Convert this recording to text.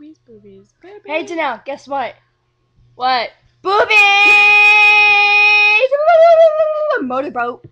Boobies, boobies, boobies. Hey Janelle, guess what? What? Boobies! Motorboat.